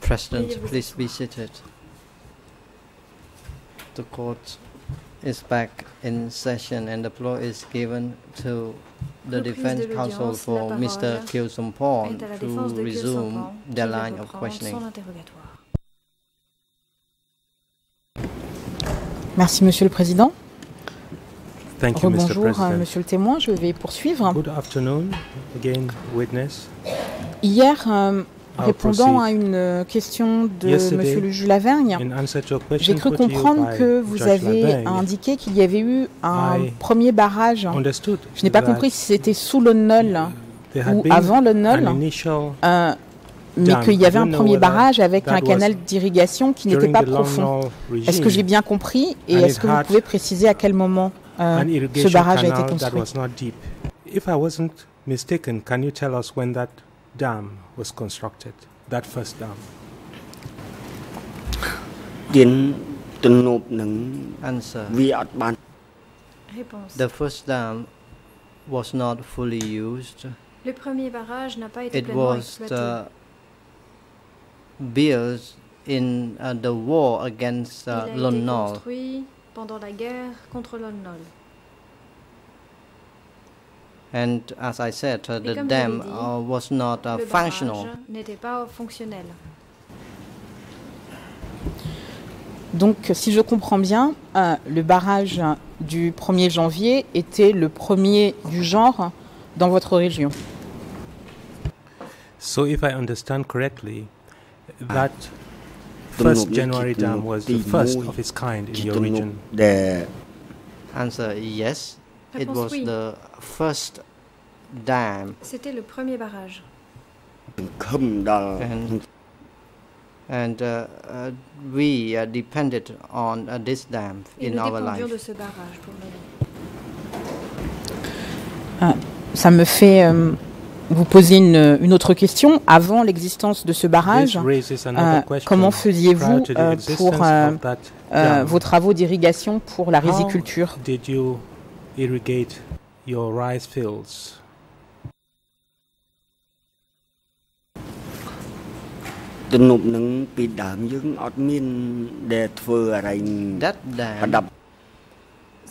President, please be seated. The court is back in session and the floor is given to the defense counsel for Mr. Kyo Sompon to resume their line of questioning. Merci, Monsieur le Président. Bonjour, euh, Monsieur le témoin. Je vais poursuivre. Hier, euh, répondant à une euh, question de Monsieur le juge Lavergne, j'ai cru comprendre que vous avez indiqué qu'il y avait eu un I premier barrage. Je n'ai pas compris si c'était sous there had ou avant an l'Onnol, initial euh, mais qu'il y avait un premier barrage avec un canal d'irrigation qui n'était pas profond. Nol Est-ce que j'ai bien compris et est-ce que vous pouvez préciser à quel moment euh, ce barrage a été construit? If I wasn't mistaken, can you tell us when that dam was constructed, that first dam? Answer. The first dam was not fully used. it was uh, built in uh, the war against uh, Lonnol. And as I said, uh, the dam uh, was not uh, functional. Pas fonctionnel. Donc, si je comprends bien, euh, le barrage du 1er janvier était le premier du genre dans votre région. So if I understand correctly, that first January dam was the first of its kind in your region. Answer yes. It was the c'était le premier barrage. Et nous our life. De ce barrage pour ah, ça me fait euh, vous poser une, autre question. Avant l'existence de ce barrage, euh, comment faisiez-vous euh, pour vos travaux d'irrigation pour la riziculture? your rice fields. That dam,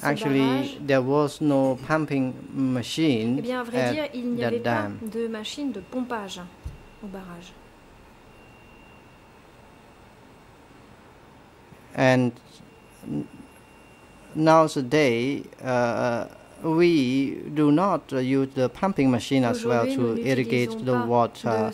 Actually, there was no pumping machine eh bien, à vrai at dire, il n'y avait pas de machine de pompage au barrage. And nowadays, uh, uh we do not uh, use the pumping machine as well to irrigate the water.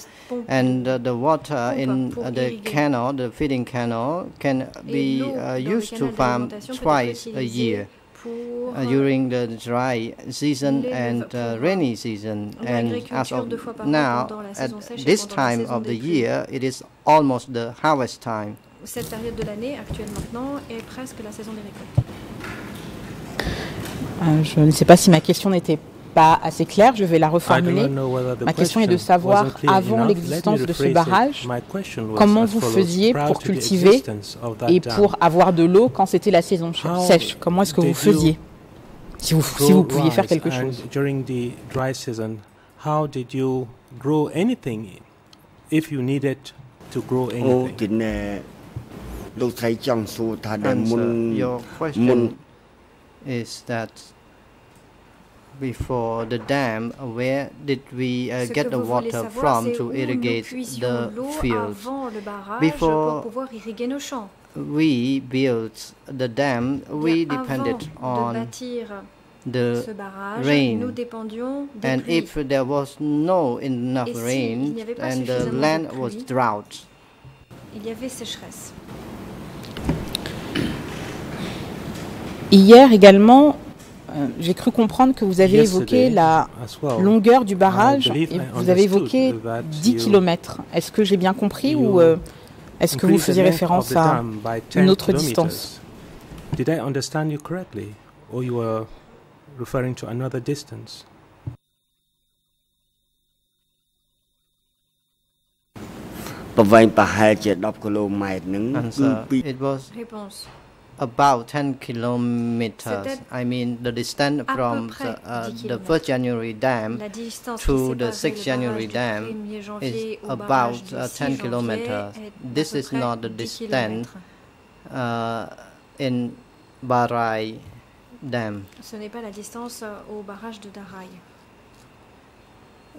and uh, the water in uh, the canal the feeding canal can be uh, used to farm d'alimentation peut être twice a year uh, during the dry season and uh, rainy season. and as of deux fois par an now at saison sèche et this time of the year it is almost the harvest time. Cette période de l'année actuelle maintenant est presque la saison des récoltes. Euh, je ne sais pas si ma question n'était pas assez claire, je vais la reformuler. Ma question est de savoir, avant l'existence de ce barrage, comment vous faisiez pour cultiver et pour avoir de l'eau quand c'était la saison sèche? Comment est-ce que vous faisiez? Si vous, pouviez faire quelque chose. Is that before the dam where did we uh, get the water from to irrigate the fields avant le barrage Before- pour pouvoir irriguer nos champs. we built the dam we depended on the ce barrage, rain. nous dépendions des and if there was no enough Et si rain il n'y avait pas and the land was drought Il y avait sécheresse. Hier également, euh, j'ai cru comprendre que vous avez évoqué la longueur du barrage et vous avez évoqué 10 km. Est-ce que j'ai bien compris ou euh, est-ce que vous faisiez référence à une autre distance? Did I understand you correctly or you were referring to another distance? About 10 kilometers. C'était I mean, the distance à peu from près the, uh, 10 the kilomètres. 1st January dam La distance to qui the séparait 6th le January barrage dam du 1er is janvier au about barrage du uh, 6 10 janvier kilometers. est This d'à peu is près not the 10 distance kilomètres. uh, in Barai Dam. Ce n'est pas la distance euh, au barrage de Darai.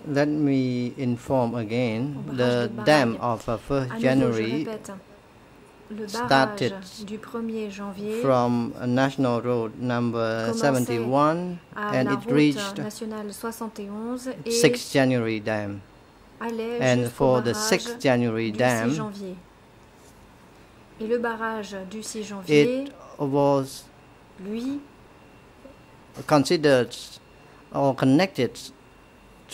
Let me inform again Au the barrage de dam Barai. of uh, 1st À nouveau, je January répète, le barrage du 1er janvier from National Road number 71 and it reached nationale 71 et 6th January Dam. And for the 6th January dam. Et le barrage du 6 janvier, it was lui, considered or connected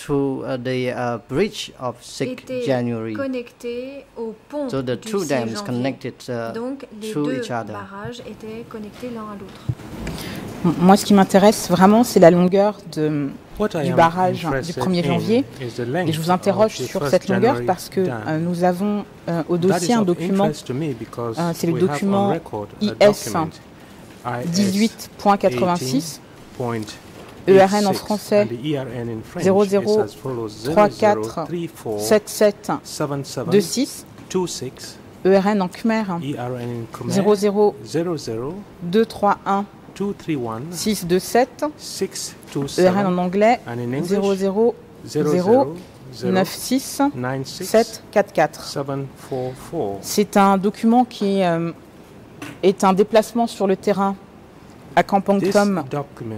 to uh, the uh, bridge of 6th était January. connecté au pont So the du two 6 dams janvier. connected uh, Donc les through deux each other. barrages étaient connectés l'un à l'autre. Moi, ce qui m'intéresse vraiment, c'est la longueur de, du barrage du interested 1er in janvier. is the length Et je vous interroge of the sur 1st cette longueur January parce que dam. euh, nous avons euh, au dossier un of document to Euh, c'est le document IS document, IS 18.86 point ERN en 86, français and the ERN in French 00 is as follows, 34 0034 77 77 26 26 ERN en Khmer ERN in Khmer 00 00 231 231 627 627 ERN en anglais and in English 00 00 96 96 744. 744 C'est un document qui euh, est un déplacement sur le terrain à document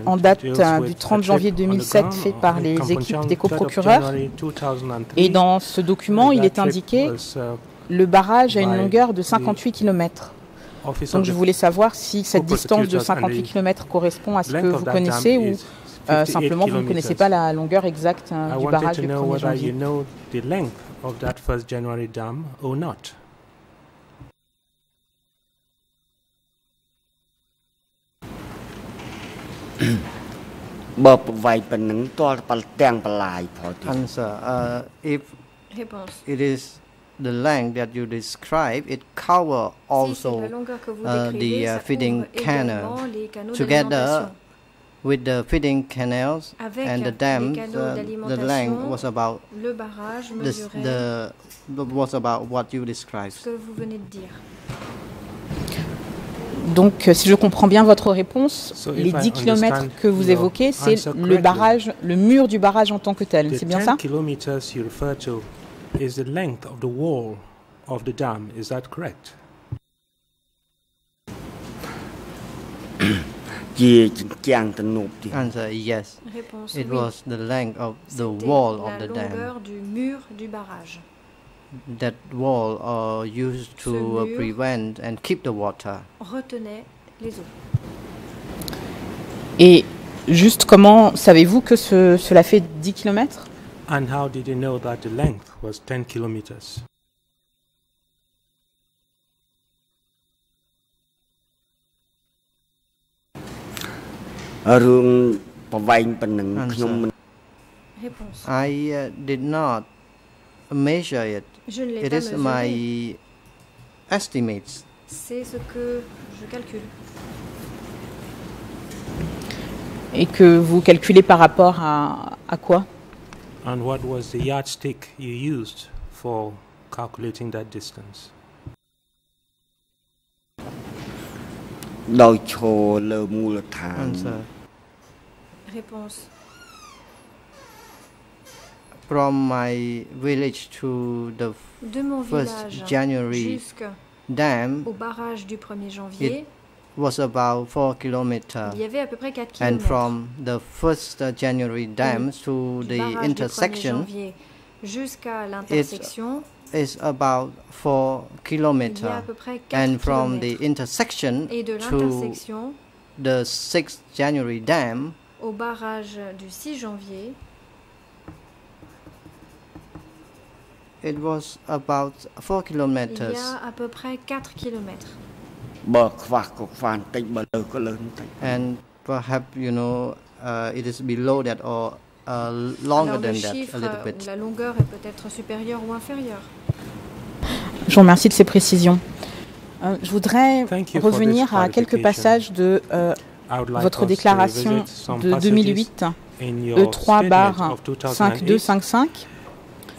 en date euh, du a 30 trip janvier on the 2007 ground fait par les équipes des 3rd of coprocureurs. January 2003. Et dans ce document, il est indiqué was, uh, le barrage a une longueur de the 58 km. Donc je voulais savoir si cette distance de Co-prosecutors and 58 the km correspond à ce que vous connaissez ou euh, 58 simplement vous ne connaissez pas la longueur exacte euh, I du barrage du know 1er whether you janvier. បើប្រវែងប៉ុណ្ណឹងតលបលទាំងបលាយផលទៀត Answer. Uh, if Réponse. it is the length that you describe, it cover si c'est la also longueur que vous uh, décrivez, the, uh, ça feeding couvre canal également les canaux together d'alimentation. with the feeding canals Avec and the les dams. canaux Uh, the length d'alimentation, was about le barrage this, mesurait the was about what you described. Donc, euh, si je comprends bien votre réponse, les 10 km que vous évoquez, c'est le barrage, le mur du barrage en tant que tel, c'est bien ça Answer, yes. It oui. was the length of the wall of the dam. La longueur du mur du barrage. that wall are used to uh, prevent and keep the water. Et juste comment savez-vous que ce, cela fait 10 km And how did you know that the length was 10 kilometers? Answer. I uh, did not measure it Je ne l'ai It pas is mesuré. my estimates. C'est ce que je calcule. Et que vous calculez par rapport à, à quoi And what was the yardstick you used for calculating that distance? ដោយឈរលើមូលដ្ឋាន Answer. Réponse. From my village to the De mon first village January jusqu'au dam barrage du 1er janvier, was about 4 kilometers. il y avait à peu près 4 km. And from the first uh, January dam to the barrage du 1er intersection jusqu'à l'intersection, is about 4 il y a à kilometers. peu près 4 And from the intersection Et to the 6th January dam, au barrage du 6 janvier, It was about kilometers. Il y a à peu près 4 kilomètres. And perhaps, you know, uh, it is below that or uh, longer Alors, than chiffre, that, a little bit. La longueur est peut-être supérieure ou inférieure. Je vous remercie de ces précisions. Euh, je voudrais revenir à quelques passages de euh, votre déclaration de 2008, E3 bar 5255.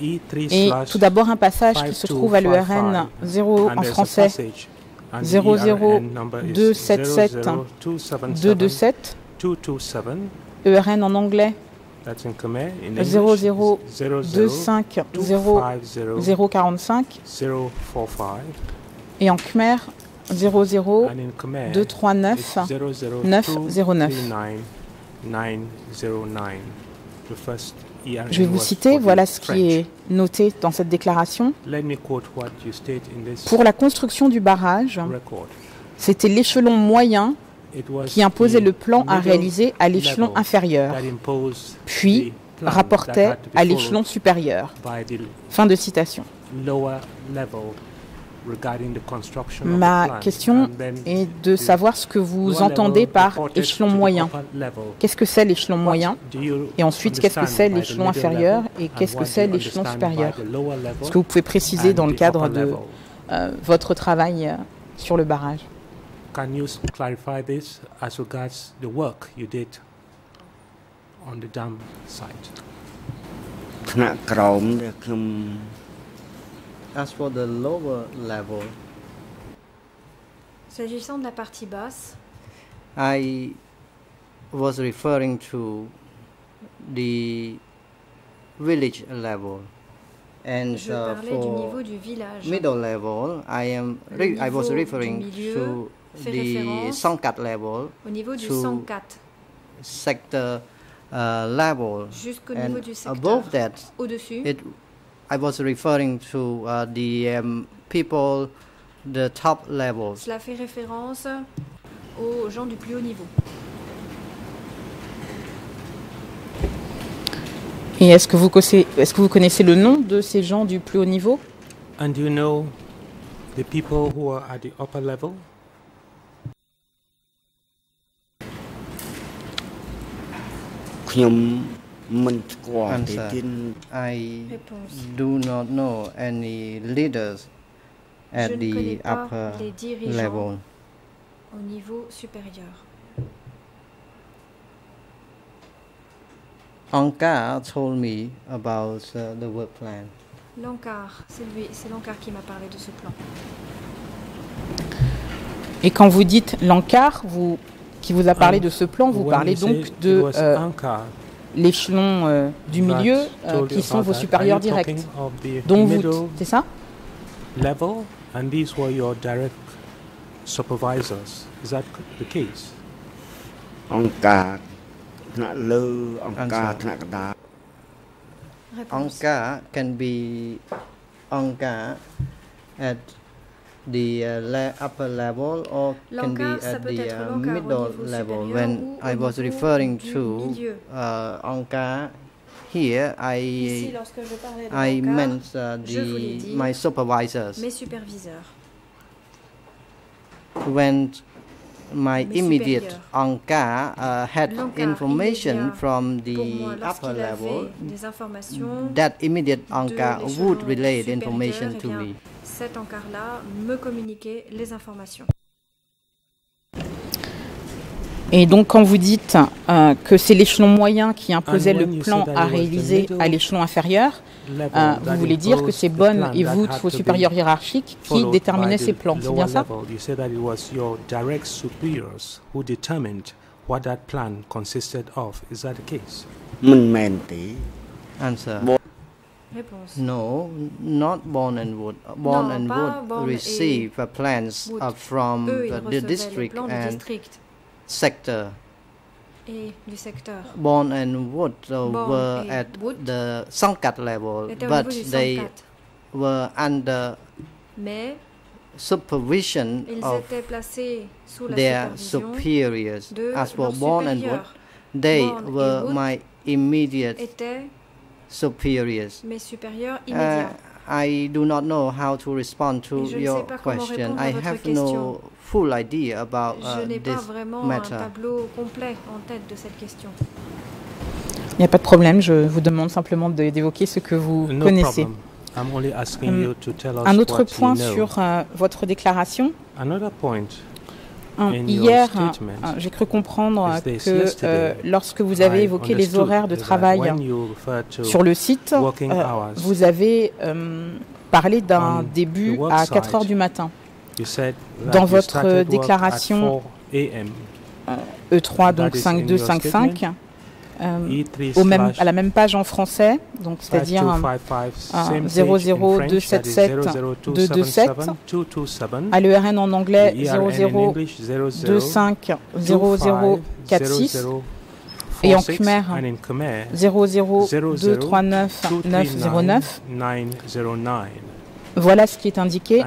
E3 Et tout d'abord un passage qui se trouve à l'ERN 0 and en français. passage, and the 00 ERN number is 277 00277 227, 227, ERN E en anglais. That's in Khmer, in English, 00 it's 00 25 0 250 045 045, et en khmer 00 and in Khmer, 239 it's 909. 909. Je vais vous citer, voilà ce qui est noté dans cette déclaration. Pour la construction du barrage, c'était l'échelon moyen qui imposait le plan à réaliser à l'échelon inférieur, puis rapportait à l'échelon supérieur. Fin de citation. Ma question est de the savoir ce que vous entendez par échelon moyen. Qu'est-ce que c'est l'échelon moyen Et ensuite, qu'est-ce que c'est l'échelon inférieur et qu'est-ce que c'est l'échelon supérieur Est-ce que vous pouvez préciser dans le the cadre de euh, votre travail euh, sur le barrage As for the lower level, S'agissant de la partie basse, I was referring to the village level. And je uh, du niveau for du village. middle level, I am re- I was referring to the référence level, au niveau du to- sector uh, level. jusqu'au niveau and du secteur. above that, Au-dessus, it I was referring to uh, the um, people, the top levels. cela fait référence aux gens du plus haut niveau. Et est-ce que, vous connaissez- est-ce que vous connaissez le nom de ces gens du plus haut niveau? And do you know the people who are at the upper level? " មិនស្គាល់ទេ Answer. ទៀត I Réponse. do not know any leaders at Je ne the connais pas upper les dirigeants level. au niveau supérieur. Anka told me about uh, the work plan. L'encart, c'est lui, c'est l'encart qui m'a parlé de ce plan. Et quand vous dites l'encart, vous, qui vous a parlé Um, de ce plan, vous When parlez you say donc it de was euh, Ankar l'échelon euh, du that milieu euh, told you qui sont about vos that, supérieurs are you directs, talking of the dont middle vous, c'est ça level, and these were your direct supervisors. Is that c- the case? អង្គការថ្នាក់លើអង្គការ Answer. ថ្នាក់កណ្ដាល Réponse. Anka can be Anka at the uh, le- upper level or can be L'encart, ça at peut the être uh, l'encart au middle niveau level. supérieur When ou au I was niveau referring du to milieu. uh, Anka here, Ici, I lorsque je parlais de I l'encart, meant uh, je voulais the dire my supervisors. mes superviseurs. when my Mes immediate supérieurs. Anka uh, had L'encart information immédiat from Pour the moi, upper lorsqu'il level, avait des informations, that immediate Anka l'échelon would relay the supérieur, information eh to bien, me cet encart-là me communiquer les informations. Et donc, quand vous dites euh, que c'est l'échelon moyen qui imposait le plan à réaliser à l'échelon inférieur, euh, vous voulez dire que c'est Bonne et vous, vos supérieurs hiérarchiques, qui déterminaient ces plans, c'est bien ça Réponse. No, not Born and Wood. Born Non, and pas Wood Born et receive uh, plans Wood. uh, from Eux, ils the, the recevaient les district plans du and district sector. et du secteur. Born and Wood uh, Born were et at Wood the Songkat level, Était au but niveau du they 104. were under Mais supervision ils of étaient placés sous la their supervision superiors. de As for leurs Born and Wood, supérieurs. they Born et were Wood my immediate étaient superiors. mes supérieurs Uh, immédiats. I do not know how to respond to Et je ne your sais pas comment question. répondre à I votre have question. no full idea about Je uh, n'ai pas this vraiment matter. un tableau complet en tête de cette question. Il n'y a pas de problème, je vous demande simplement d'évoquer ce que vous No connaissez. problem. I'm only asking you to tell us Un autre what point sur euh, votre déclaration. Another point Hier, j'ai cru comprendre que euh, lorsque vous avez évoqué les horaires de travail sur le site, euh, vous avez euh, parlé d'un début à 4 heures du matin. Dans votre déclaration E3, e donc 5255, euh, E3 au même, à la même page en français, donc c'est-à-dire euh, 5255, un same 00 page in French, that is 277 00277 227, à l'ERN en anglais the ERN in 00 English 00 25 00 46 et en Khmer and in Khmer 00 00 239 909. 909. Voilà ce qui est indiqué.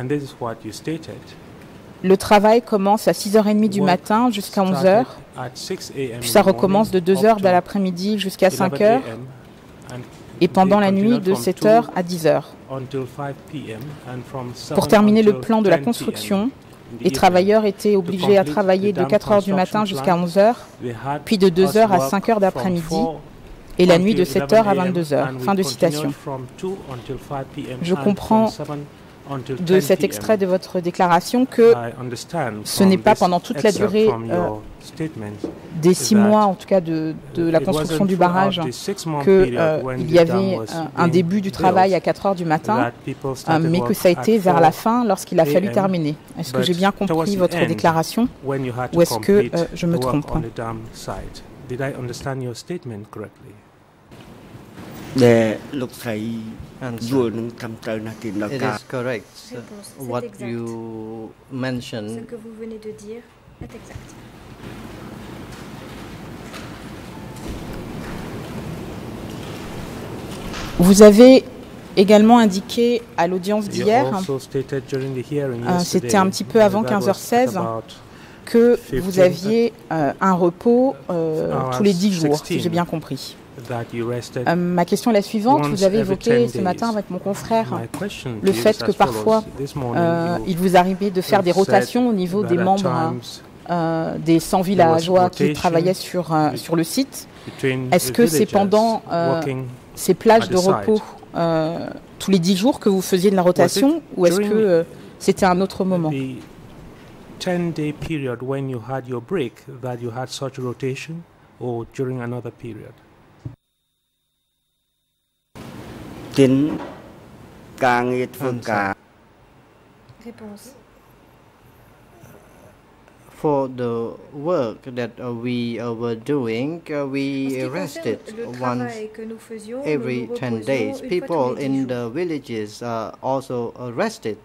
Le travail commence à 6h30 du matin jusqu'à started 11h, at 6 a.m. puis ça recommence de morning 2h up de l'après-midi jusqu'à 11 5h a.m. and et pendant la nuit de continued from 7h à 10h. until 5 p.m. and from 7 Pour terminer le plan de la 10 p.m. construction, les travailleurs étaient obligés à travailler de dam 4h du matin jusqu'à plan, 11h, They had puis de 2h à us work 5h d'après-midi from 4 et la nuit de until 7h à 11 22h. and we Fin de citation. from 2 until 5 p.m. Je comprends 7 until De 10 cet extrait de votre déclaration que I understand ce n'est pas pendant toute la durée, euh, your statement des six mois, en tout cas de, de la construction du barrage, period euh, y dam avait was un début du travail à 4 heures du matin, euh, mais que work ça a at été vers la 4 fin lorsqu'il a fallu AM, terminer. Est-ce que j'ai bien compris the votre end, déclaration when you had ou to est-ce que euh, je me trompe answer. It is correct. What you mentioned. Ce que vous venez de dire est exact. Vous avez également indiqué à l'audience d'hier, euh, c'était un petit peu avant 15h16, que vous aviez euh, un repos euh, tous les 10 jours, si j'ai bien compris. Euh, ma question est la suivante. Vous avez évoqué 10 ce matin avec mon confrère le fait que parfois, euh, il vous arrivait de faire des rotations au niveau des membres euh, des 100 was villageois qui travaillaient sur, sur le site. Est-ce que c'est pendant, Ces plages de repos tous les 10 jours que vous faisiez de la rotation ou est-ce que c'était un autre moment? ទានការងារធ្វើការ Réponse. for the work that uh, we uh, were doing. Uh, En ce we qui rested concerne le once travail que nous faisions, every nous nous 10 reposions days. une fois People tous les in 10 jours. the villages uh, also uh, rested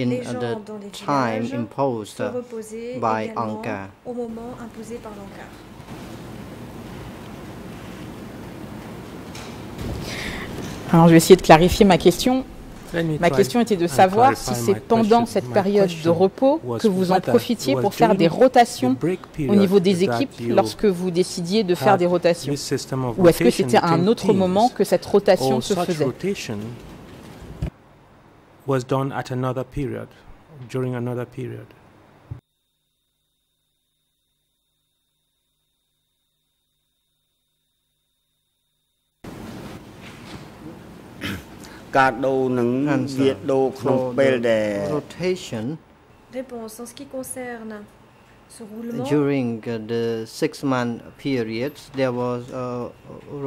in Les uh, gens the dans les time villages imposed se uh, reposaient by également Alors je vais essayer de clarifier ma question. Ma question était de savoir si c'est pendant cette période de repos que vous en profitiez pour faire des rotations au niveau des équipes lorsque vous décidiez de faire des rotations? Ou est-ce que c'était à un autre moment que cette rotation se faisait? rotation was done at another period, during another period? ការដូរនឹង Answer. វាដូរក្នុង For ពេល the ដែល rotation Réponse. En ce qui concerne ce roulement, during uh, the six month period, there was a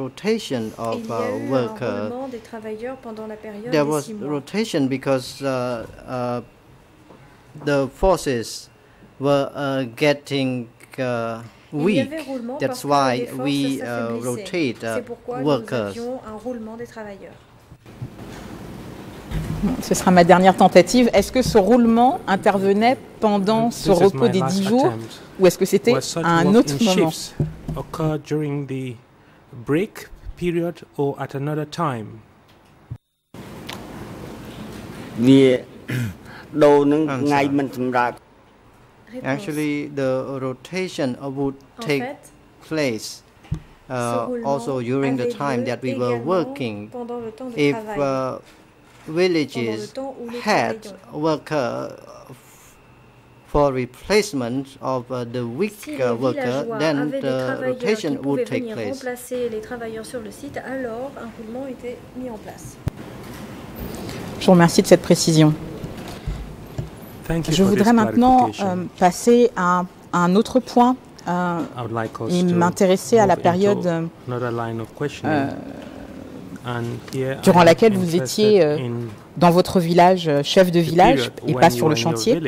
rotation of il y uh, a eu un workers. roulement des travailleurs pendant la période There des was six mois. rotation because uh, uh, the forces were uh, getting uh, Il y weak. avait roulement That's parce que why les forces we uh, s'affaiblissaient. rotate C'est uh, pourquoi workers. Ce sera ma dernière tentative. Est-ce que ce roulement intervenait pendant ce repos des 10 jours ou est-ce que c'était à un autre moment? Actually, the rotation would take place also during the time that we were working. If uh, villages temps où nous had travaillions. worker f- for replacement of uh, the weak Si uh, les worker, then avaient des the rotation would take place. remplacer les travailleurs sur le site, alors un roulement était mis en place. Je vous remercie de cette précision. Thank you Je for this voudrais maintenant clarification. euh, passer à, à un autre point euh, et m'intéresser à la période euh, durant laquelle vous étiez, euh, dans votre village, euh, chef de village, et pas sur le chantier.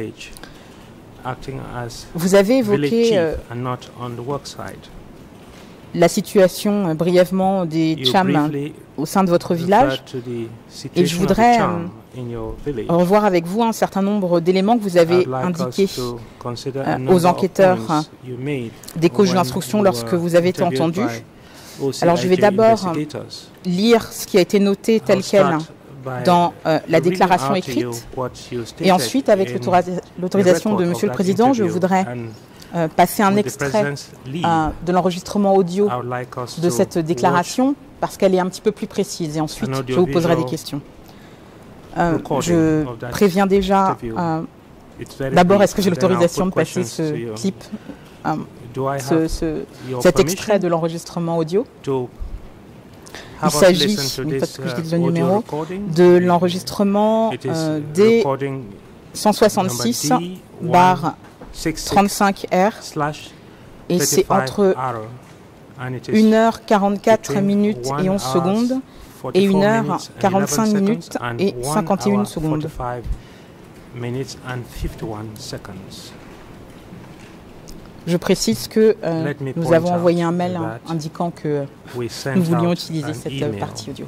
Vous avez évoqué la situation brièvement des You Cham briefly au sein de votre village. of the voudrais, euh, in your village. Revoir avec vous un certain nombre d'éléments que vous avez indiqués euh, aux enquêteurs, made des coachs d'instruction lorsque vous avez été entendu. Alors, je vais d'abord, lire ce qui a été noté tel quel dans euh, la déclaration écrite. Et ensuite, avec l'autorisation de Monsieur le Président, je voudrais euh, passer un extrait euh, de l'enregistrement audio de cette déclaration parce qu'elle est un petit peu plus précise. Et ensuite, je vous poserai des questions. Euh, je préviens déjà. euh, D'abord, est-ce que j'ai l'autorisation de passer ce clip, euh, ce- ce- cet extrait de l'enregistrement audio? Il s'agit, une fois que je uh, dis le audio numéro, de l'enregistrement euh, des recording 166 number D bar 166 35R slash et c'est 35 entre hour. And it is 1h44 between minutes et 11 one secondes et 1 heure 45 minutes et 51 secondes. Je précise que euh, nous avons envoyé un mail indiquant que nous voulions utiliser cette partie audio.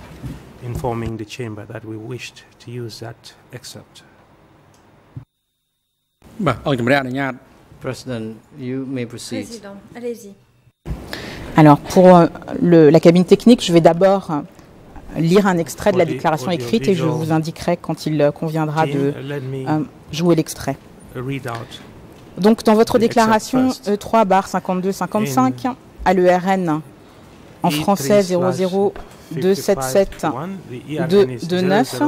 informing the chamber that we wished to use that excerpt. President, Alors, pour euh, la cabine technique, je vais d'abord euh, lire un extrait de la déclaration écrite et je vous indiquerai quand il euh, conviendra de euh, jouer l'extrait. Donc dans votre déclaration E3 bar 5255 à l'ERN en français 00277 229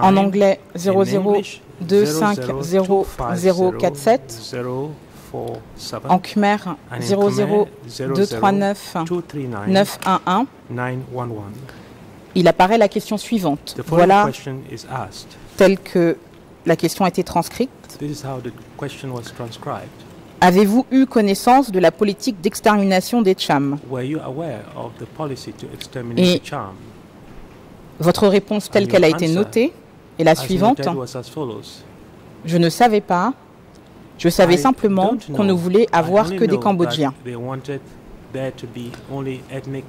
en anglais 00250047 en khmer and in 00 Khmer, 239 239 911. 911. Il apparaît la question suivante. Voilà telle que la question a été transcrite. This is how the question was transcribed. Avez-vous eu connaissance de la politique d'extermination des Cham? Were you aware of the policy to exterminate Et the charm? Votre réponse telle qu'elle a été notée est la suivante. Je ne savais pas. Je savais I simplement qu'on ne voulait avoir que des Cambodgiens.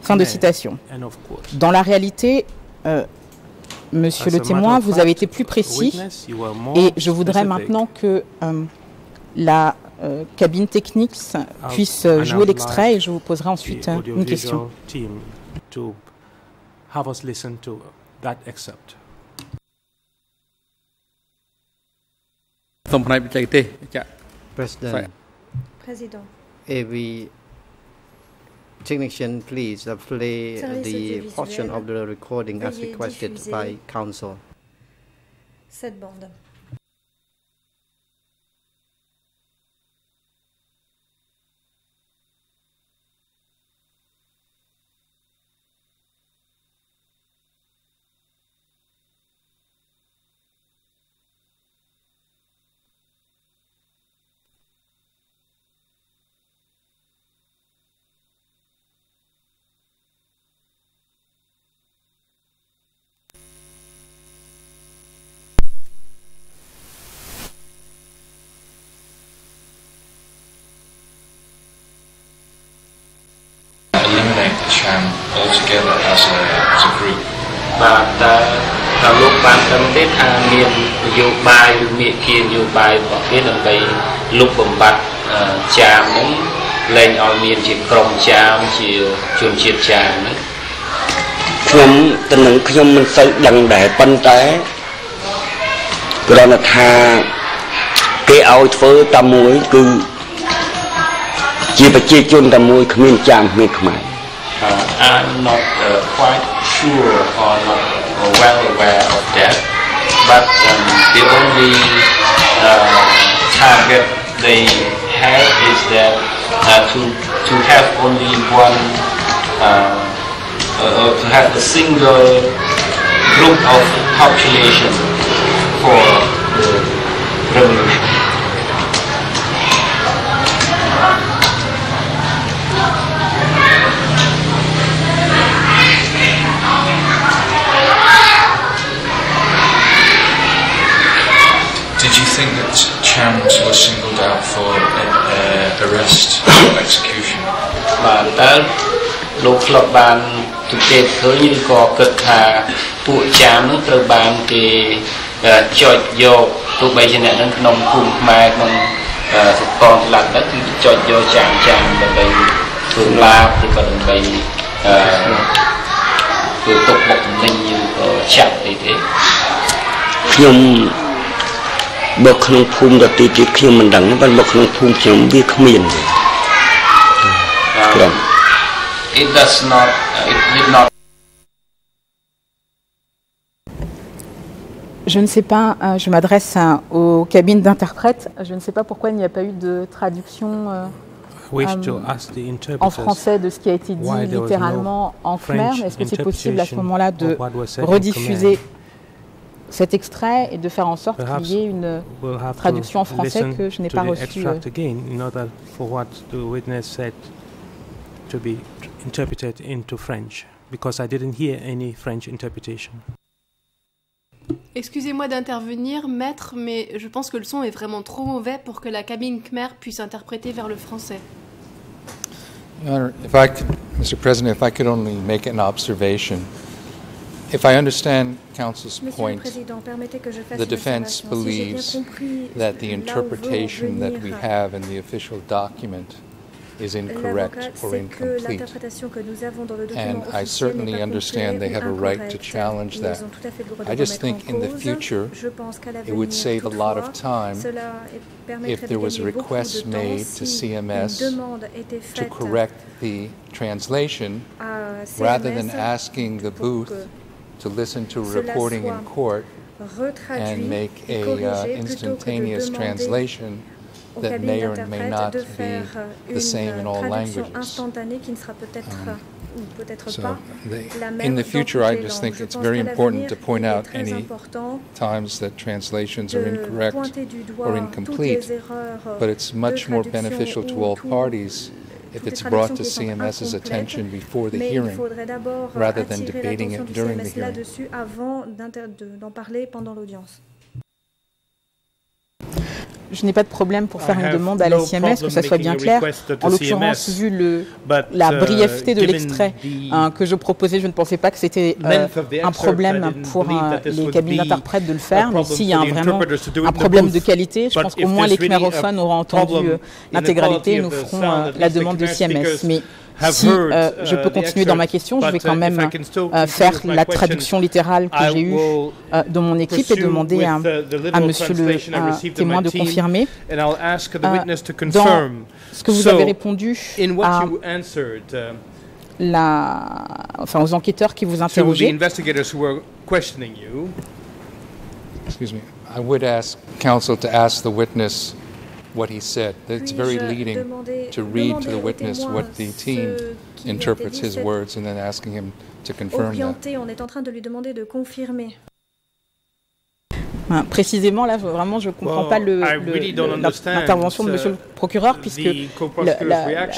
Fin de citation. Dans la réalité, euh, monsieur le témoin, vous avez été plus précis witness, you were more et je voudrais maintenant que euh, la euh, cabine technique puisse and I jouer l'extrait et je vous poserai ensuite une question. President. President. Every technician, please uh, play the portion of the recording as requested by Council. Cette bande. Eliminate the sham altogether as a, as a group. បាទតើតើលោកបានដឹងទេថាមាននយោបាយឬមេគានយោបាយរបស់គេដើម្បីលុបបំបាត់អឺចាមហ្នឹងលែងឲ្យមានជាក្រុមចាមជាជនជាតិចាមហ្នឹងខ្ញុំទៅនឹងខ្ញុំមិនសូវដឹងដែរប៉ុន្តែគ្រាន់តែថាគេឲ្យធ្វើតែមួយគឺជាប្រជាជនតែមួយគ្មានចាមគ្មានខ្មែរ Uh, I'm not uh, quite sure or not well aware of that, but um, the only uh, target they have is that uh, to to have only one uh, uh, to have a single group of population for the revolution. Chams was singled out for uh, arrest or execution? បាទតើលោកធ្លាប់បានសង្កេតឃើញឬក៏គិតថាពួកចាមនឹងត្រូវបានគេអឺចុចយកទោះបីជាអ្នកនឹងក្នុងភូមិខ្មែរក្នុងអឺសកលឆ្លាតទៅគឺចុចយកចាមចាមដើម្បីធ្វើឡាបឬក៏ដើម្បីអឺធ្វើទុកបុកម្នេញឬក៏ចាប់អីទេ ខ្ញុំ បើក្នុងភូមិដទៃទៀតខ្ញុំមិនដឹងប៉ុន្តែបើក្នុងភូមិខ្ញុំវាគ្មានទេ ក្រុម it does not uh, it did not Je ne sais pas, euh, je m'adresse à- aux cabines d'interprètes. Je ne sais pas pourquoi il n'y a pas eu de traduction euh, I wish to Um, ask the en interpreters français de ce qui a été dit why there was no littéralement en khmer. French Est-ce que c'est possible à ce interpretation moment-là de of what was said in rediffuser cet extrait et de faire en sorte Perhaps qu'il y ait une We'll traduction en français que je n'ai pas reçue. extract again in order for what the witness said to be interpreted into French because I didn't hear any French interpretation. Excusez-moi d'intervenir, maître, mais je pense que le son est vraiment trop mauvais pour que la cabine Khmer puisse interpréter vers le français. Your Honor, if I could, Mr. President, if I could only make an observation. If I understand counsel's Monsieur le point, Président, permettez que je fasse the une defense observation. Si j'ai bien believes compris that the là où veut en interpretation that we venir have in the official document is incorrect l'avocat, or c'est que incomplete. l'interprétation que nous avons dans le document And I officiel certainly n'est pas understand complète they have a ou right to incorrecte. challenge Ils that. ont tout à fait le droit de I just remettre think en in the cause. future, Je pense qu'à it l'avenir, would save a lot of toutefois, time cela permettrait if de there was a gagner beaucoup request de temps made si to CMS une demande était to faite correct the translation à rather than CMS asking the pour booth que to listen to a cela recording in soit court retraduit and make et a uh, corrigé plutôt que de instantaneous demander translation aux that cabines may or may d'interprètes not de be faire the same in une all traduction languages. instantanée qui ne sera peut-être Um, ou peut-être So pas the- la in même the dans future, toutes I les just langues. think Je it's pense very qu'à important l'avenir, to point il est out très any important times that translations are de incorrect pointer du doigt or toutes incomplete, les erreurs but it's de much more traduction beneficial to ou all tout- parties if toutes les it's brought to traductions qui sont CMS's incomplètes, attention before the mais il hearing faudrait d'abord rather than attirer debating l'attention it du during the CMS hearing. là-dessus avant d'inter- de- d'en parler pendant l'audience. Je n'ai pas de problème pour faire une demande à la CMS, que ça soit bien clair. En l'occurrence, vu le, la uh, brièveté de l'extrait hein, que je proposais, je ne pensais pas que c'était euh, un problème pour euh, les cabines d'interprètes de le faire, mais s'il y a un, vraiment un problème de qualité, je pense qu'au moins les khmerophones auront entendu euh, l'intégralité et nous ferons la demande de CMS. Mais si heard, euh, je uh, peux continuer dans ma question, je vais But, quand uh, même euh, faire la traduction littérale que j'ai eue will euh, de mon équipe et demander à, uh, à monsieur le euh, témoin de confirmer. and I'll ask the Euh, witness to dans confirm. ce que vous avez répondu in what à you answered, uh, la, enfin, aux enquêteurs qui vous interrogeaient, investigators who were questioning you, Excuse me. I would ask counsel to ask the witness what he said. It's very leading to read to the witness what the ce team interprets his c'est words and then asking him to confirm that. Orienté, on est en train de lui demander de confirmer. Précisément, là, je- vraiment, je ne comprends Well, pas l'intervention de monsieur uh, le procureur, puisque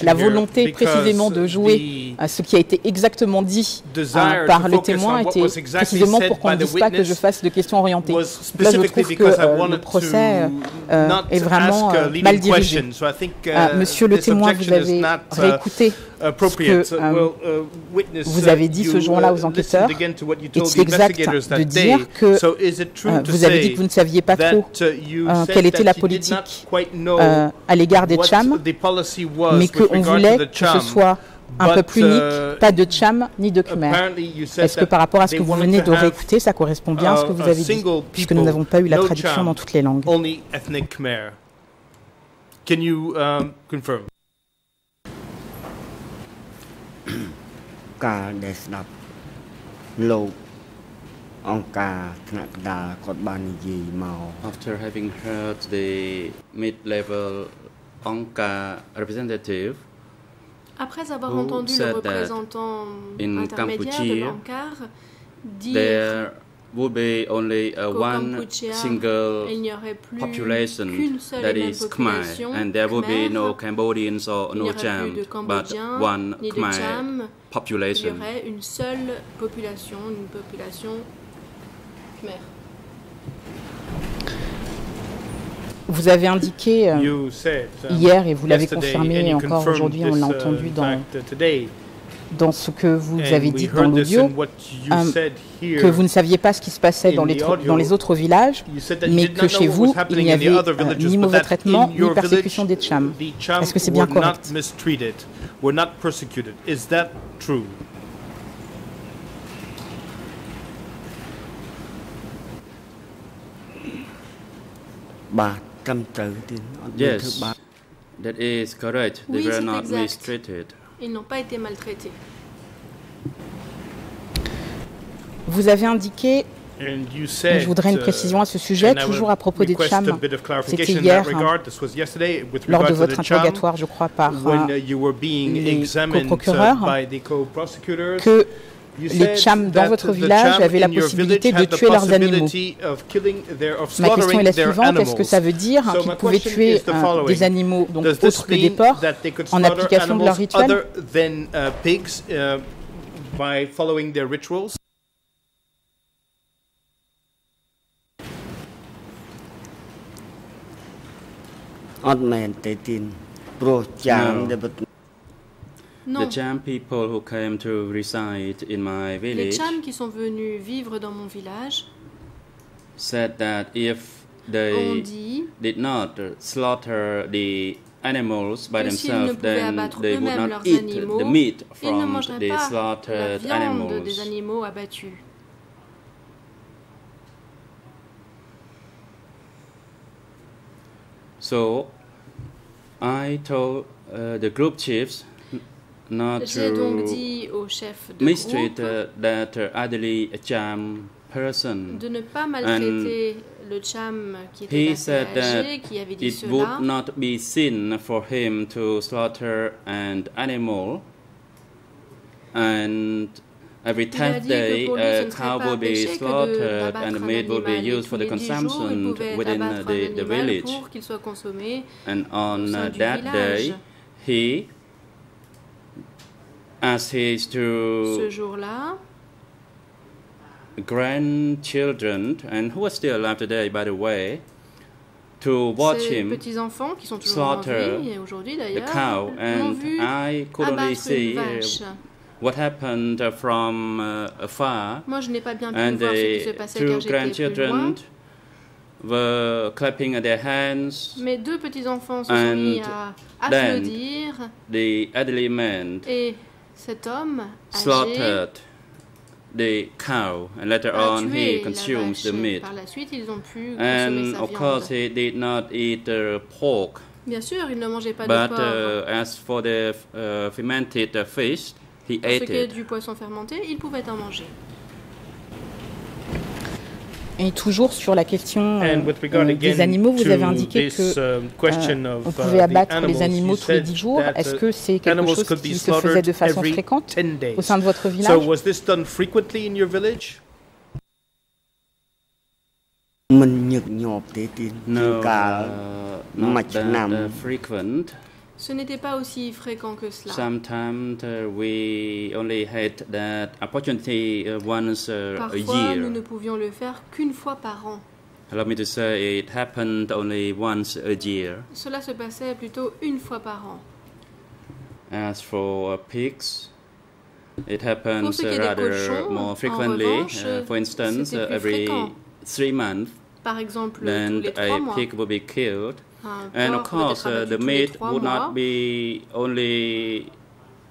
la, volonté précisément de jouer à ce qui a été exactement dit hein, par le témoin était précisément pour qu'on ne dise pas que je fasse de questions orientées. Là, je trouve que euh, le procès euh, est vraiment euh, leading mal dirigé. think, uh, monsieur le témoin, vous avez uh, réécouté ce que euh, uh, vous uh, avez dit ce jour-là uh, aux enquêteurs. Est-il exact de dire que vous avez dit que vous ne saviez pas trop uh, quelle était la politique à l'égard des what Cham, the policy was mais with qu'on regard to voulait the que ce Cham, soit un peu but, plus uh, unique, pas de Cham ni de Khmer. apparently you said Est-ce que that par rapport à ce they que vous wanted venez to de have, réécouter, ça correspond bien à ce que uh, vous a avez dit, single puisque nous people, n'avons pas eu la no traduction Cham, dans toutes les langues Only ethnic Khmer. Can you um, confirm? ការដែលស្ដាប់លោកអង្គការថ្នាក់កណ្ដាលគាត់បាននិយាយមក After having heard the Anka representative Après avoir entendu le représentant in intermédiaire de l'ANCAR dire there would be only uh, one single il n'y aurait plus population qu'une seule that is Khmer, population and there would be no Cambodians or Il no Cham, but one Khmer. Il y population. aurait une seule population, une population khmer. Vous avez indiqué euh, You said um, hier, et vous l'avez yesterday, confirmé and you encore confirmed aujourd'hui, on l'a uh, entendu dans, uh, today, dans ce que vous avez dit dans l'audio, euh, que vous ne saviez pas ce qui se passait dans les, dans autres villages, mais que chez what vous, was il happening n'y in the avait other euh, villages, ni but mauvais that traitement, in your ni persécution village, des Cham. Est-ce que c'est bien correct? Mistreated, were not persecuted. Is that true? Bà trăm trừ thì nó đưa thứ Yes, ba. that is correct. They Oui, were not exact? mistreated. Ils n'ont pas été maltraités. Vous avez indiqué, And you et said, je voudrais une uh, précision à ce sujet, toujours would à propos des Cham, c'était in hier, that hein, regard? This was yesterday with lors de regard to votre interrogatoire, je crois, par when uh, you were being les examined uh, co-procureurs, by the co-prosecutors. que les Cham dans votre the village avaient la in your possibilité village de had the tuer leurs animaux. Ma question est la suivante, est-ce que ça veut dire qu'ils my pouvaient question tuer is the euh, following. des animaux donc autres que des porcs en application de leur rituel? Non. The Cham people who came to reside in my Les village Cham qui sont venus vivre dans mon village said that if they dit did not slaughter the animals by que s'ils ne themselves, then they would not eat animaux, the meat from the slaughtered animals. des animaux abattus. So I told uh, the group chiefs not J'ai donc to dit au chef de mistreat groupe uh, that uh, elderly Cham person. de ne pas And maltraiter le Cham qui était he assez said that âgé, qui avait dit it cela. would not be sin for him to slaughter an animal, and every Il a tenth dit que day pour lui, ce a ne serait cow pas will be péché que de- slaughtered d'abattre and the un meat will be animal. Et used for tous the les dix jours, il consumption pouvait within abattre the, un the animal village. pour qu'il soit consommé And on au sein uh, du that village. day, he asked his Ce two jour-là, grandchildren, and who are still alive today, by the way, to watch ses him petits-enfants qui sont toujours en slaughter vie, et aujourd'hui the d'ailleurs, cow, l'ont and vu I could only abattre une see uh, vache. what happened uh, from uh, afar. Moi, je n'ai pas bien pu and voir ce qui se the passait two car j'étais plus loin. grandchildren were clapping their hands. Mes deux petits-enfants se sont And mis à then applaudir The elderly man et cet homme slaughtered the cow, and later on he consumes the meat. Par la suite, ils ont pu consommer And sa of course, viande. he did not eat the pork. Bien sûr, ils ne mangeaient pas de But porc. uh, as for the uh, fermented fish, he ce ate it. du poisson fermenté, ils pouvaient en manger. Et toujours sur la question euh, euh, des animaux, vous avez indiqué que euh, of, on uh, pouvait abattre les animaux tous les said dix jours. that, Est-ce uh, que c'est quelque chose qui se faisait de façon fréquente 10 au sein de votre So village was this done frequently in your village? Mình nhược nhộp tế tin. No, uh, not that uh, frequent. Ce n'était pas aussi fréquent que cela. Sometimes uh, we only had that opportunity uh, once uh, a Parfois, nous year. ne pouvions le faire qu'une fois par an. Allow me to say it happened only once a year. Cela se passait plutôt une fois par an. As for pigs, it happens uh, rather cochons, more en frequently. revanche, Uh, for instance, uh, every fréquent. three months, Par exemple, tous then les trois a mois. pig will be killed. Un And of porc peut course, être uh, abattu the tous les meat trois would mois. not be only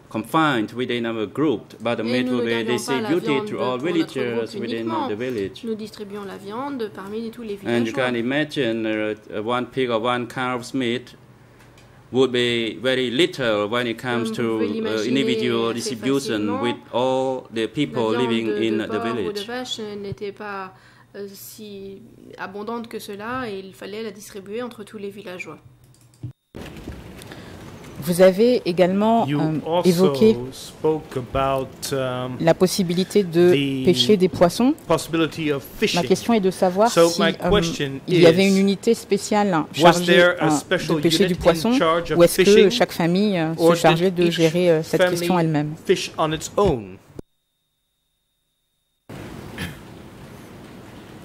confined within our group, but the Et meat nous will ne be gardions pas la distributed viande to pour all notre groupe villagers within uniquement. the village. Nous distribuons la viande parmi tous les And you villageois. can imagine uh, one pig or one cow's meat would be very little when it comes Comme to vous pouvez uh, l'imaginer individual assez distribution facilement, with all the people la viande living de, in de the porc ou de village. Euh, si abondante que cela et il fallait la distribuer entre tous les villageois. Vous avez également You euh, also évoqué spoke about um, la possibilité de pêcher des poissons. possibility of Ma fishing. question est de savoir So si my euh, question il y avait is, une unité spéciale chargée euh, de pêcher unit du poisson in charge of ou est-ce que fishing, chaque famille euh, or se chargeait de gérer euh, cette question elle-même?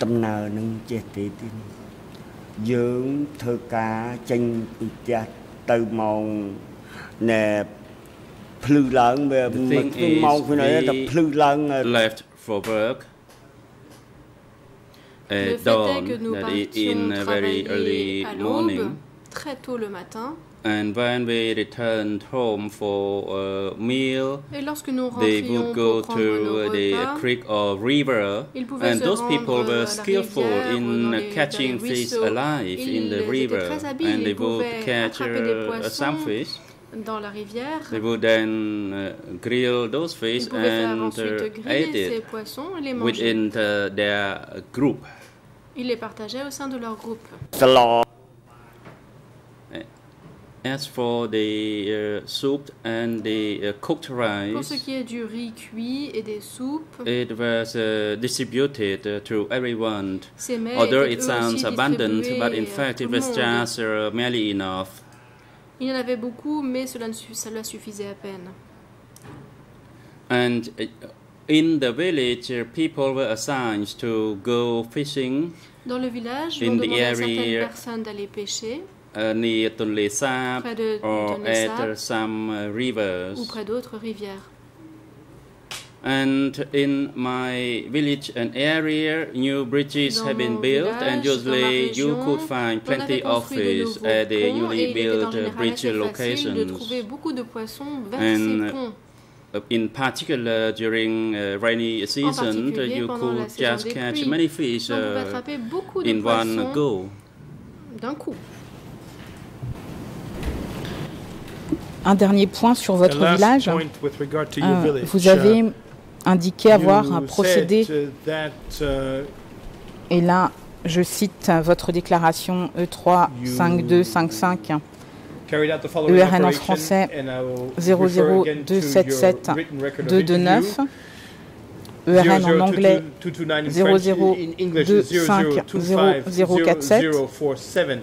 Fish on its own. ដំណើរនឹងចេះទេទីនេះយើងធ្វើការចេញពីផ្ទះទៅម៉ោងណែភ្លឺឡើងវា The មិន thing ភ្លឺម៉ោង is, ពីណែតែ we ភ្លឺឡើង left for work Le at fait est dawn, que nous that is partions in a very early travailler à morning. l'aube, très tôt le matin. And when we returned home for a meal, Et lorsque nous they would go to the repas, creek or river, and those people were skillful in les- catching fish alive Ils in the river, and they would catch uh, some fish. dans la rivière. They would then uh, grill those fish Ils and ensuite uh, griller ate ces it poissons et les manger. within the, their group. Ils les partageaient au sein de leur groupe. As for the uh, soup and the uh, cooked Pour rice, ce qui est du riz cuit et des soupes, it was uh, distributed uh, to everyone. Although it sounds abundant, but in fact it was just uh, merely enough. il y en avait beaucoup, mais cela, ne cela suffisait à peine. And uh, in the village, people were assigned to go fishing Dans le village, In on the demandait à certaines area- personnes d'aller pêcher uh, near Tonle Sap Près de or Tonle at Sap. uh, some uh, ou rivers. près d'autres rivières. And in my village and area, new bridges Dans have been mon built, and village, dans ma usually you région, could find on plenty avait of construit de fish nouveaux at the ponts et newly il était en built uh, général bridge assez facile de locations. trouver beaucoup de poissons vers And ces ponts. uh, in particular, during uh, rainy season, uh, particulier you pendant la could saison just des catch pluies. many fish On pouvait uh, attraper beaucoup de in one poissons go. d'un coup. Un dernier point sur votre euh, village. Vous avez indiqué avoir un procédé. Et là, je cite votre déclaration E3 5255. ERN en français 00277 229. ERN en anglais 00250047,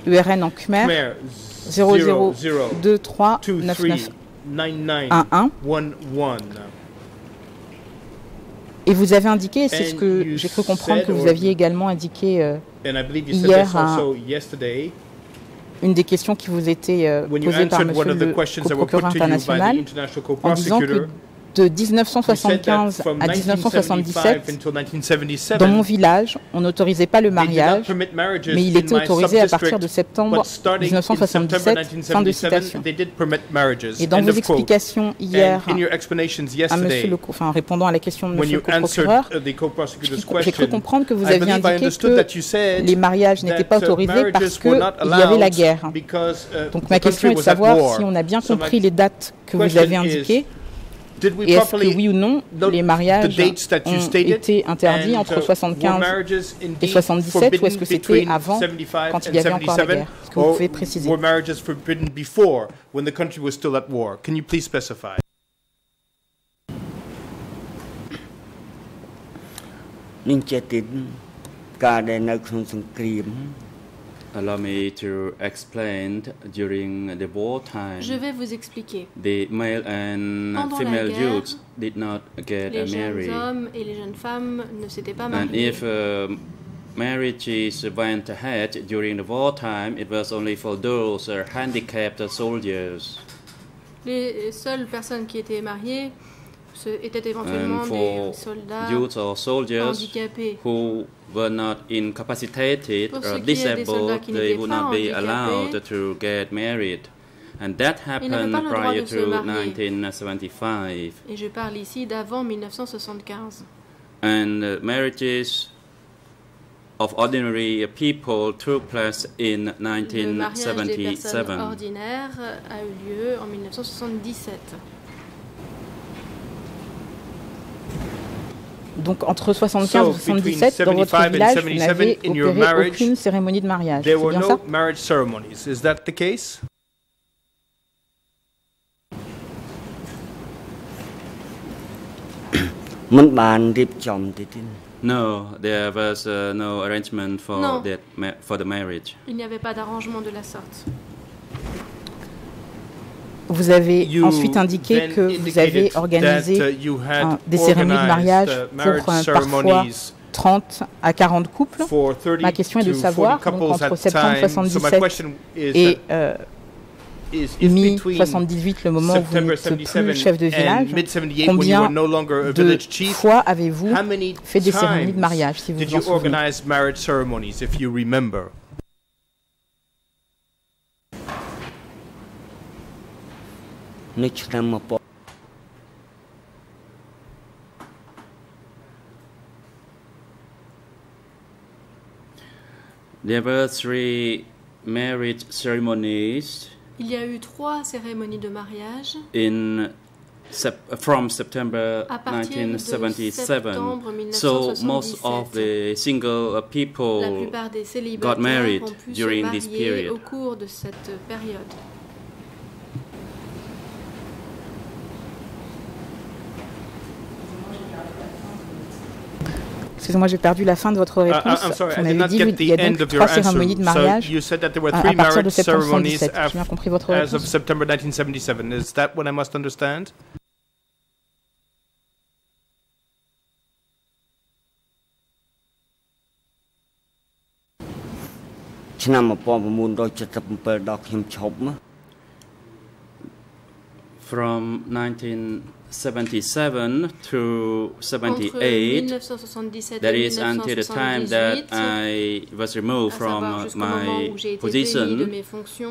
ERN en khmer 0 0 2 3 9 9 9, 1 1 1 et vous avez indiqué, c'est ce que j'ai cru comprendre que vous aviez également indiqué euh, hier à une des questions qui vous était euh, posée par Monsieur le coprocureur international, en disant que de You said that 1975 from à 1975 1977, until 1977, dans mon village, on n'autorisait pas le mariage, mais il était autorisé à partir de septembre but starting in September 1977. Fin de 1977, citation. Et dans vos explications hier à Monsieur le, enfin, répondant à la question de Monsieur le procureur, uh, j'ai cru comprendre que vous aviez indiqué que les mariages n'étaient pas uh, autorisés parce qu'il y avait la guerre. uh, Donc ma question est de savoir si on a bien compris les dates que vous avez indiquées et est-ce properly que oui ou non les the mariages dates that you ont stated? été interdits And, entre uh, were 75 marriages et indeed 77 ou forbidden est-ce que c'était avant 75 quand il y avait encore la 77, guerre Est-ce que vous pouvez préciser? Were marriages forbidden before, when the Allow me to explain during the wartime. Je vais vous expliquer. The male and Pendant female youths did not get Les jeunes married. hommes et les jeunes femmes ne s'étaient pas And mariés. if uh, marriages went ahead during the wartime, it was only for those uh, handicapped soldiers. Les seules personnes qui étaient mariées étaient éventuellement des for soldats or soldiers handicapés. who were not incapacitated Pour or disabled, qui they n'étaient would pas not be handicapés, allowed to get married. And that happened prior de se to marier. 1975. Et je parle ici d'avant 1975. And uh, marriages of ordinary people took place in Le mariage des personnes 1977. ordinaires a eu lieu en 1977. Donc entre 75 et 77, dans votre village, vous n'avez aucune cérémonie de mariage. Bien marriage ceremonies. Is that the case? Il n'y avait pas d'arrangement de la sorte. Vous avez You ensuite indiqué que vous avez organisé des cérémonies de mariage pour parfois ceremonies 30 à 40 couples. for 30 Ma question est de savoir, 40 donc, entre septembre time. So my 77 question is et euh, is if mi between 78, le moment où vous n'êtes plus 77 chef de village, mid 78 when you combien were no longer a de village chief, fois avez-vous fait des cérémonies de mariage, si vous vous en you souvenez នៅឆ្នាំ1000 There were three marriage ceremonies Il y a eu trois cérémonies de mariage in sep- from September À partir de 1977. septembre So most 1977. of the single uh, La people plupart des got célibataires married ont pu se during this marier period. Excusez-moi, j'ai perdu la fin de votre uh, uh, réponse. Uh, sorry, On avait dit qu'il y a donc trois cérémonies de mariage so à, à partir de septembre 1977. J'ai bien compris votre réponse. As of September 1977. Is that what I must understand? From 19 77 to 78, that is until the time that I was removed from uh, my position,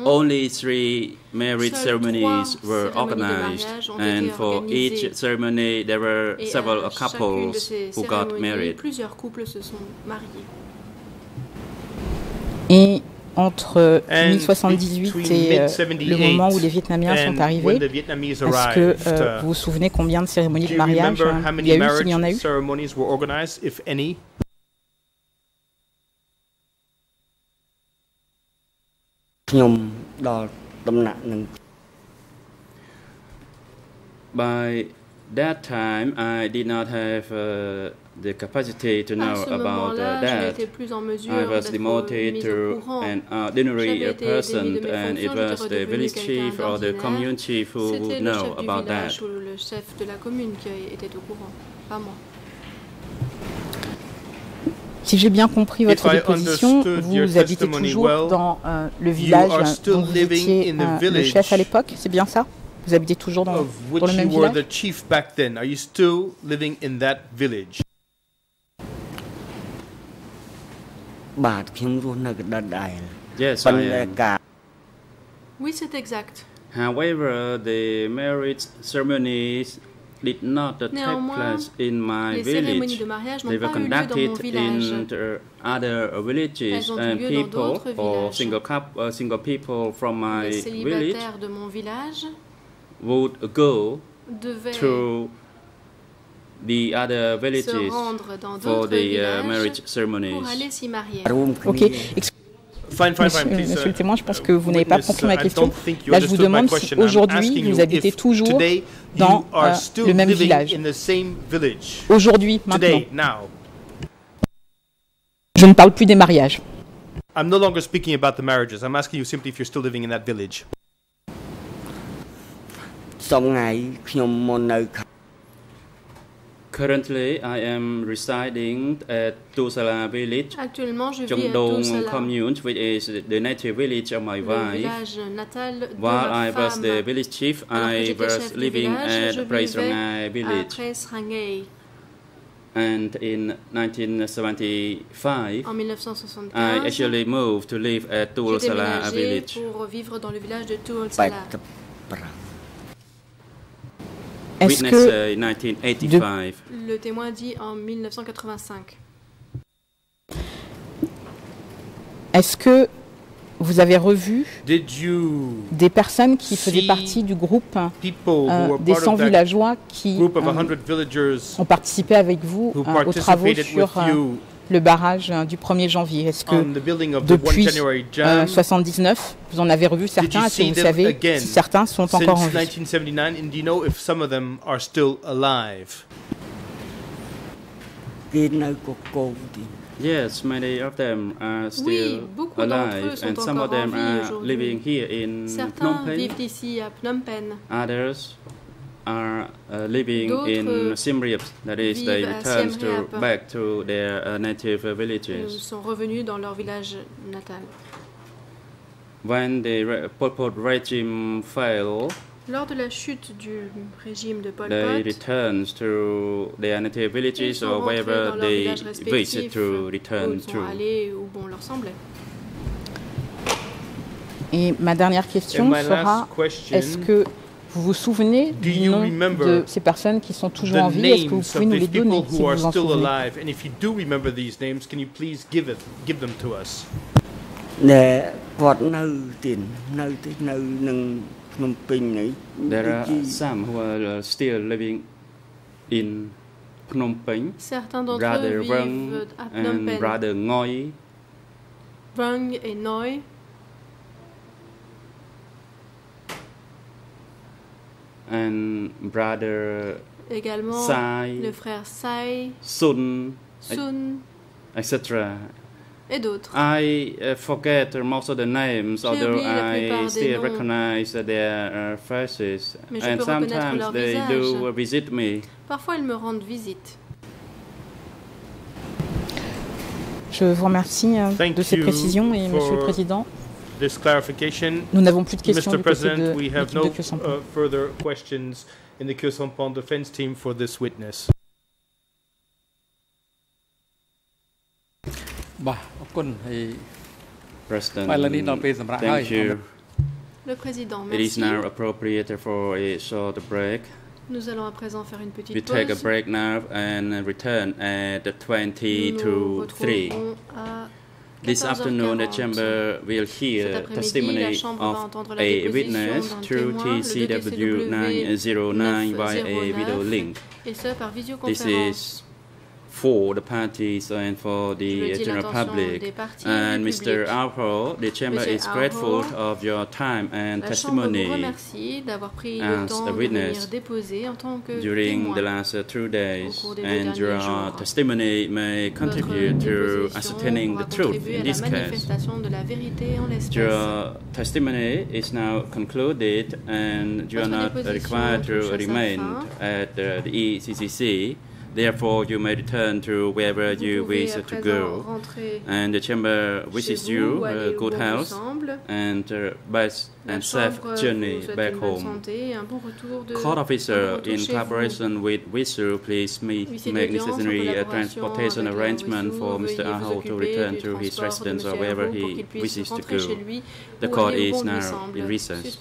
only three marriage ceremonies were organized, and for each ceremony there were several couples who got married. entre 1078 et euh, le moment où les Vietnamiens sont arrivés. Est-ce que euh, vous vous souvenez combien de cérémonies de mariage euh, il y a eu, s'il y en a eu? The capacity to know about uh, that. n'étais plus en mesure I was demoted to an ordinary person, and it was the village chief or the commune chief who would le know about that. village ou le chef de la commune qui était au courant, pas moi. Si j'ai bien compris votre déposition, vous habitez toujours well, dans euh, le you village are still dont vous living étiez in the euh, le village. chef à l'époque, c'est bien ça? Vous habitez toujours dans, dans le même village? បាទខ្ញុំរស់នៅកណ្ដាលដែរ Yes, ប៉ុន្ I តែ am. ការ Oui, c'est exact. However, the marriage ceremonies did not uh, take Néanmoins, place in my les cérémonies village. de mariage n'ont They were pas eu lieu dans conducted mon village. in the other uh, villages, Elles ont eu and lieu dans people d'autres or villages. single coup- uh, single people from my Les village célibataires de mon village would go devaient to the other villages for the uh, marriage pour ceremonies. aller s'y marier. Ok. Ex- Fine, fine, fine. Please, monsieur uh, le témoin, je pense que vous n'avez pas compris ma uh, I question. don't think you Là, je vous understood my demande si aujourd'hui vous habitez toujours today dans you are euh, still le même living village. in the same village. Aujourd'hui, maintenant. Today, now. Je ne parle plus des mariages. I'm no longer speaking about the marriages. I'm asking you simply if you're still living in that village. Currently, I am residing at Tusala village, Actuellement, je vis à Chongdong Tusala, commune, which is the native village of my wife. village natal de While ma I was femme. the village chief, Alors I was living village, je at Praisrangai vivais village. And in 1975, En I actually moved to live at j'ai Tulsala village. pour vivre dans le village de បែ Est-ce Witness que uh, in 1985. Le témoin dit en 1985. Est-ce que vous avez revu Did you des personnes qui faisaient partie du groupe people who euh, were des part 100 of that villageois qui group of euh, 100 villagers ont participé avec vous euh, aux travaux participated sur with euh, you le barrage hein, du 1er janvier. Est-ce que depuis 1979, euh, vous en avez revu certains Est-ce que vous savez si certains sont encore en vie 1979, and do you know if some of them are still alive? Yes, many of them are still oui, alive, and some of them are living here in Certains Phnom Penh. vivent ici à Phnom Penh. Others are uh, living in Siem Reap. That is, they return to back to their uh, native uh, Ils villages. sont revenus dans leur village natal. When the re- Pol Pot regime fell, Lors de la chute du régime de Pol they Pot, return to their native ils villages sont or wherever they villages wish respectifs, to où return ils sont to. allés où bon leur semblait. Et ma dernière question And my sera last question, est-ce que vous vous souvenez du nom de ces personnes qui sont toujours en vie? Est-ce que vous pouvez nous les donner si vous en souvenez? There are some who are uh, still living in Phnom Penh, Certains d'entre eux vivent à Phnom Penh. Brother Ngoy. Vang et Noi. And Brother également Sai, le frère Sai, Sun, Sun etc. et d'autres. I uh, forget most of the names, although I still noms. recognize their uh, faces. Mais je and peux sometimes leur they visage. do visit me. Parfois, ils me rendent visite. Je vous remercie euh, Thank de ces you précisions et Monsieur le Président, This clarification. Nous n'avons plus de questions Mr. du côté President, de we have l'équipe no de Kyo Sampan. uh, further questions in the Kyo Sampan defense team for this witness. បាទអរគុណហើយ President, ឥឡូវនេះដល់ពេលសម្រាប់ហើយ thank you. Le Président, It is merci. now appropriate for a short break. Nous allons à présent faire une petite We take a pause. break now and return at 20 Nous to nous 3. retrouverons à This afternoon, the 14h40. chamber will Cet hear après-midi, la testimony Chambre va of entendre la a déposition witness d'un through témoin, le TCW 909 by a video 909, link. et ce par This visioconférence. is for the parties and for Je the dis general l'intention public. des parties And du Mr. public. Alpo, the chamber Monsieur is grateful Alpo, of your time and La Chambre vous testimony remercie d'avoir pris le as temps a de witness venir déposer en tant que during témoin. the last uh, two days, cours des deux and derniers your jours. testimony may contribute to déposition ascertaining the aura truth contribué in à la this case. manifestation de la vérité en l'espèce. Your testimony is now concluded, and you are Votre not déposition required touche à to sa remain fin. at uh, the ECCC. Therefore, you may return to wherever you wish to go. And the chamber wishes you a good health and uh, best and safe journey back home. Court officer, in collaboration with WISU, please make necessary transportation arrangement for Mr. Aho to return to his residence or wherever he wishes to go. The court is now in recess.